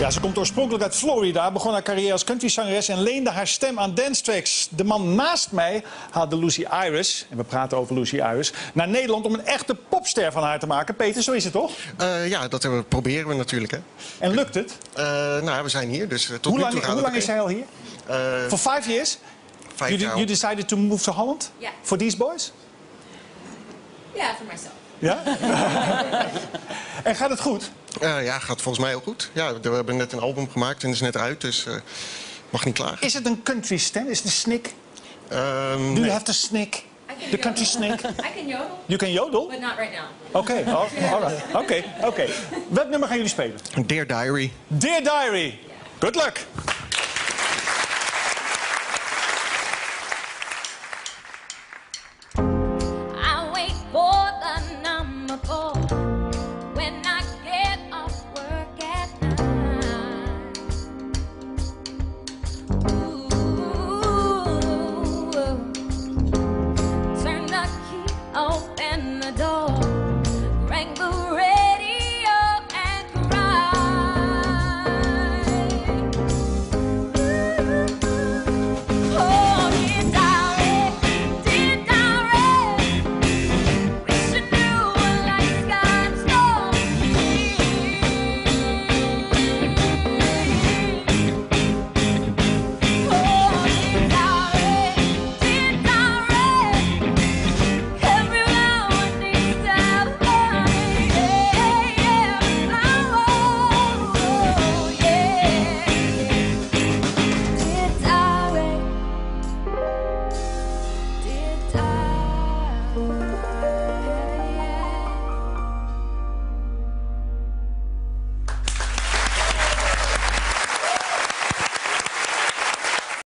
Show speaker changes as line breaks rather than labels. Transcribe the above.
Ja, ze komt oorspronkelijk uit Florida, begon haar carrière als countryzangeres en leende haar stem aan dance tracks. De man naast mij haalde Lucy Iris, en we praten over Lucy Iris, naar Nederland om een echte popster van haar te maken. Peter, zo is het toch?
Eh, ja, dat hebben we- proberen we natuurlijk. Hè.
En lukt het?
Eh, nou, we zijn hier, dus eh, tot
Hoe
nu
lang,
toe gaat
hoe lang is zij al hier?
Eh,
For five years?
vijf
You,
jaar.
you decided to move to Holland?
Yeah.
For these boys?
Yeah, for myself.
Ja? en gaat het goed?
Eh, ja, gaat volgens mij heel goed. Ja, we hebben net een album gemaakt en is net uit, dus eh, mag niet klagen.
Is het een country stem? Is het een snik?
Ehm,
Do
nee.
you have to snik? The country
yodel.
snake?
I can yodel,
You can yodel?
but not right now.
Oké, all right. Oké, oké. Welk nummer gaan jullie spelen?
Dear Diary.
Dear Diary. Good luck.